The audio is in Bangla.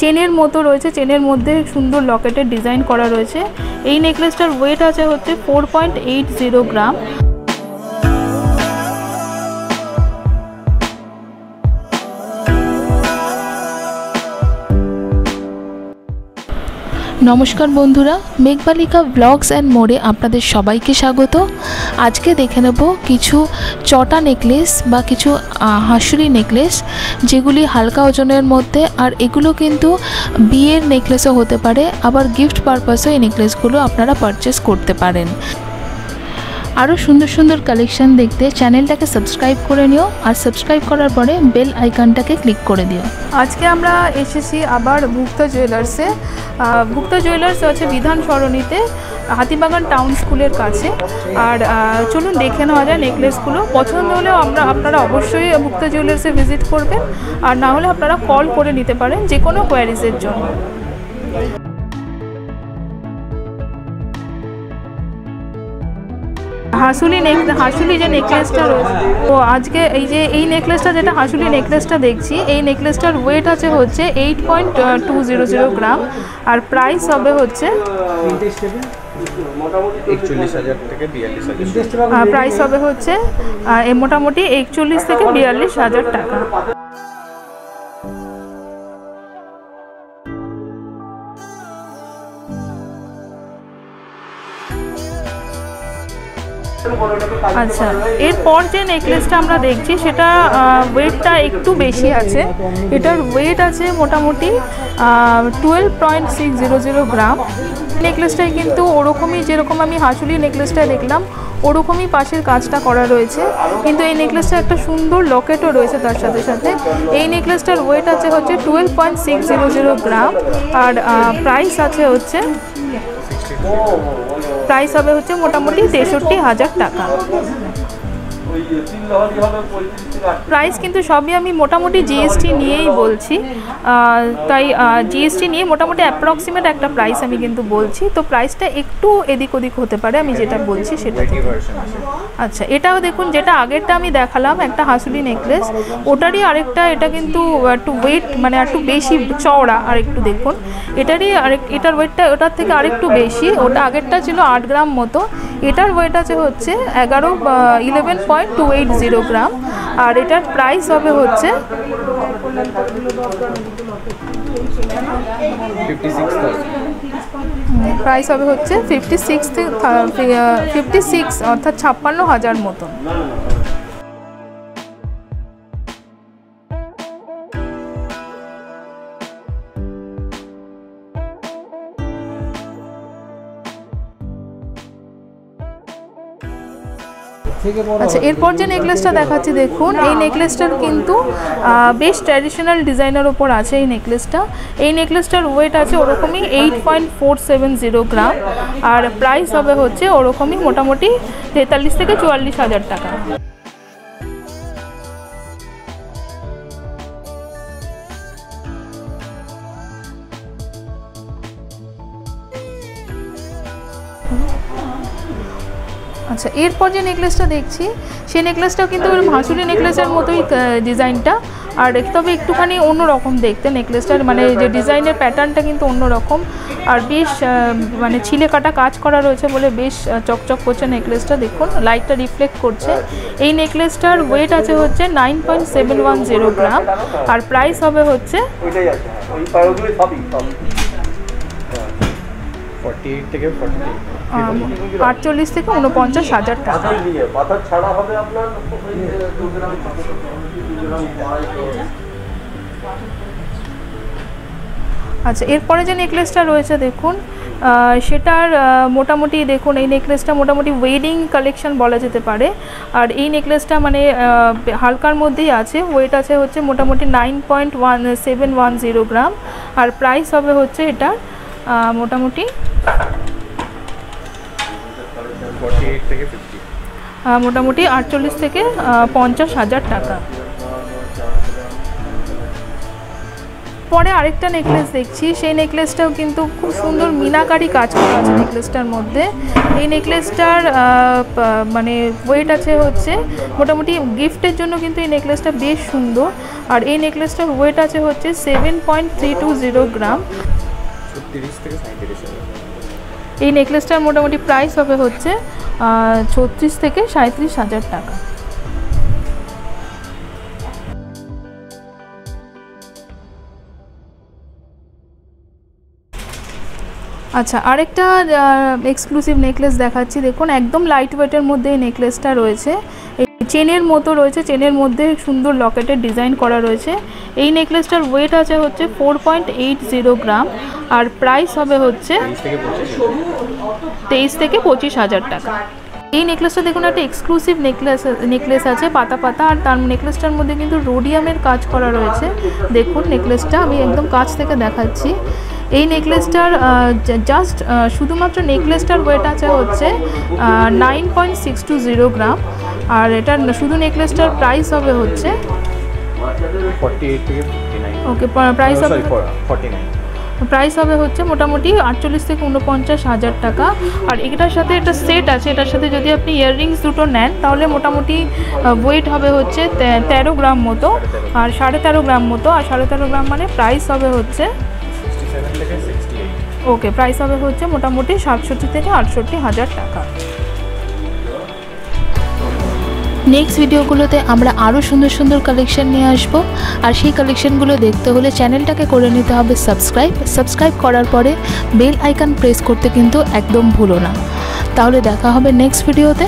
চেনের মতো রয়েছে, চেনের মধ্যে সুন্দর লকেটের ডিজাইন করা রয়েছে। এই নেকলেসটার ওয়েট আছে হচ্ছে four point eight zero gram নমস্কার বন্ধুরা, মেঘবালিকা ব্লগস অ্যান্ড মোড়ে আপনাদের সবাইকে স্বাগত। আজকে দেখে নেব কিছু চটা নেকলেস বা কিছু হাঁসুরি নেকলেস যেগুলি হালকা ওজনের মধ্যে, আর এগুলো কিন্তু বিয়ের নেকলেসও হতে পারে, আবার গিফট পারপাসও এই নেকলেসগুলো আপনারা পারচেস করতে পারেন। আরও সুন্দর সুন্দর কালেকশন দেখতে চ্যানেলটাকে সাবস্ক্রাইব করে নিও আর সাবস্ক্রাইব করার পরে বেল আইকনটাকে ক্লিক করে দিও। আজকে আমরা এসেছি আবার ভুক্তা জুয়েলার্সে ভুক্তা জুয়েলার্স আছে বিধান সরণিতে হাতিবাগান টাউন স্কুলের কাছে। আর চলুন দেখে নেওয়া যায় নেকলেসগুলো পছন্দ হলে আমরা, আপনারা অবশ্যই ভুক্তা জুয়েলার্সে ভিজিট করবেন। আর না হলে আপনারা কল করে নিতে পারেন যে কোনো কোয়ারিজের জন্য। হাসুলি নেক, হাসুলি যে নেকলেসটা রয়েছে, তো আজকে এই যে, এই নেকলেসটা যেটা হাসুলি নেকলেসটা দেখছি, এই নেকলেসটার ওয়েট আছে হচ্ছে eight point two zero zero gram আর প্রাইস হবে হচ্ছে প্রাইস হবে হচ্ছে মোটামুটি একচল্লিশ থেকে বিয়াল্লিশ হাজার টাকা। আচ্ছা এরপর যে নেকলেসটা আমরা দেখছি সেটা ওয়েটটা একটু বেশি আছে। এটার ওয়েট আছে মোটামুটি twelve point six zero zero gram নেকলেসটাই কিন্তু ওরকমই যেরকম আমি হাসুলি নেকলেসটা দেখলাম ওরকমই পাশের কাজটা করা রয়েছে। কিন্তু এই নেকলেসটা একটা সুন্দর লকেটও রয়েছে তার সাথে সাথে। এই নেকলেসটার ওয়েট আছে হচ্ছে twelve point six zero zero gram আর প্রাইস আছে হচ্ছে প্রাইস হবে হচ্ছে মোটামুটি তেষট্টি হাজার টাকা প্রাইস কিন্তু সবই আমি মোটামুটি জিএসটি নিয়েই বলছি। তাই জিএসটি নিয়ে মোটামুটি অ্যাপ্রক্সিমেট একটা প্রাইস আমি কিন্তু বলছি। তো প্রাইসটা একটু এদিক ওদিক হতে পারে আমি যেটা বলছি সেটা আচ্ছা এটাও দেখুন যেটা আগেরটা আমি দেখালাম একটা হাসুলি নেকলেস ওটারই আরেকটা এটা কিন্তু একটু ওয়েট মানে একটু বেশি চওড়া আর একটু দেখুন। এটারই আরেক এটার ওয়েটটা ওটার থেকে আরেকটু বেশি ওটা আগেরটা ছিল আট গ্রাম মতো। এটার ওয়েট আছে হচ্ছে এগারো eleven point two eight zero gram. আর এটার প্রাইস হবে হচ্ছে প্রাইস হবে হচ্ছে ফিফটি সিক্স ফিফটি সিক্স অর্থাৎ ছাপ্পান্ন হাজার মতন। আচ্ছা এরপর যে নেকলেসটা দেখাচ্ছি দেখুন এই নেকলেসটার কিন্তু বেশ ট্র্যাডিশনাল ডিজাইনের ওপর আছে এই নেকলেসটা এই নেকলেসটার ওয়েট আছে ওরকমই eight point four seven zero gram আর প্রাইস হবে হচ্ছে ওরকমই মোটামুটি তেতাল্লিশ থেকে চুয়াল্লিশ হাজার টাকা। আচ্ছা এরপর যে নেকলেসটা দেখছি, সেই নেকলেসটাও কিন্তু ওই ভাসুরি নেকলেসের মতোই ডিজাইনটা আর তবে একটুখানি অন্যরকম দেখতে নেকলেসটার মানে যে ডিজাইনের প্যাটার্নটা কিন্তু অন্যরকম। আর বেশ মানে ছিলে কাটা কাজ করা রয়েছে বলে বেশ চকচক করছে নেকলেসটা দেখুন। লাইটটা রিফ্লেক্ট করছে। এই নেকলেসটার ওয়েট আছে হচ্ছে nine point seven one zero gram আর প্রাইস হবে হচ্ছে থেকে আটচল্লিশ থেকে উনপঞ্চাশ হাজার টাকা। আচ্ছা এরপরে যে নেকলেসটা রয়েছে দেখুন সেটার মোটামুটি দেখুন এই নেকলেসটা মোটামুটি ওয়েডিং কালেকশন বলা যেতে পারে। আর এই নেকলেসটা মানে হালকার মধ্যেই আছে। ওয়েট আছে হচ্ছে মোটামুটি nine point one seven one zero gram. আর প্রাইস হবে হচ্ছে এটা আহ, মোটামুটি মোটামুটি আটচল্লিশ থেকে পঞ্চাশ হাজার টাকা। পরে আরেকটা নেকলেস দেখছি, সেই নেকলেসটাও কিন্তু খুব সুন্দর মিনাকারি কাজ করা আছে নেকলেসটার মধ্যে। এই নেকলেসটার মানে ওয়েট আছে হচ্ছে মোটামুটি গিফটের জন্য কিন্তু এই নেকলেসটা বেশ সুন্দর। আর এই নেকলেসটার ওয়েট আছে হচ্ছে seven point three two zero gram থেকে সাঁত্রিশ এই নেকলেসটার মোটামুটি প্রাইস হবে হচ্ছে ছত্রিশ থেকে সাঁত্রিশ হাজার টাকা। আচ্ছা আরেকটা এক্সক্লুসিভ নেকলেস দেখাচ্ছি। দেখুন, একদম লাইট ওয়েটের মধ্যে এই নেকলেসটা রয়েছে। চেনের মতো রয়েছে, চেনের মধ্যে সুন্দর লকেটের ডিজাইন করা রয়েছে। এই নেকলেসটার ওয়েট আছে হচ্ছে four point eight zero gram, আর প্রাইস হবে হচ্ছে তেইশ থেকে পঁচিশ হাজার টাকা। এই নেকলেসটা দেখুন, একটা এক্সক্লুসিভ নেকলেস নেকলেস আছে, পাতা পাতা, আর তার নেকলেসটার মধ্যে কিন্তু রোডিয়ামের কাজ করা রয়েছে। দেখুন, নেকলেসটা আমি একদম কাছ থেকে দেখাচ্ছি। এই নেকলেসটার জাস্ট শুধুমাত্র নেকলেসটার ওয়েট আছে হচ্ছে nine point six two zero gram. আর এটার শুধু নেকলেসটার প্রাইস হবে হচ্ছে? ওকে প্রাইস হবে ফর্টি নাইন প্রাইস হবে হচ্ছে মোটামুটি আটচল্লিশ থেকে উনপঞ্চাশ হাজার টাকা। আর এটার সাথে একটা সেট আছে এটার সাথে যদি আপনি ইয়াররিংস দুটো নেন তাহলে মোটামুটি ওয়েট হবে হচ্ছে তেরো গ্রাম মতো। আর সাড়ে তেরো গ্রাম মতো। আর সাড়ে তেরো গ্রাম মানে প্রাইস হবে হচ্ছে ওকে প্রাইস হবে হচ্ছে মোটামুটি সাতষট্টি থেকে আটষট্টি হাজার টাকা। নেক্সট ভিডিওগুলোতে আমরা আরও সুন্দর সুন্দর কালেকশন নিয়ে আসব। আর সেই কালেকশনগুলো দেখতে হলে চ্যানেলটাকে করে নিতে হবে সাবস্ক্রাইব সাবস্ক্রাইব করার পরে বেল আইকন প্রেস করতে কিন্তু একদম ভুলো না। তাহলে দেখা হবে নেক্সট ভিডিওতে